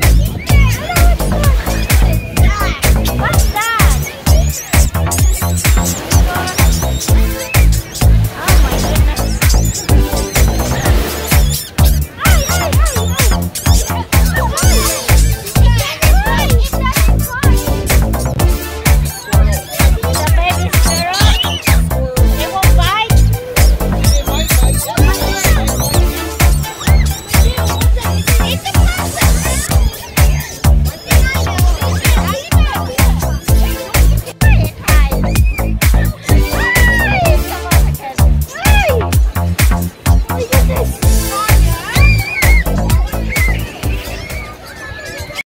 Yeah.